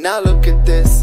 Now look at this.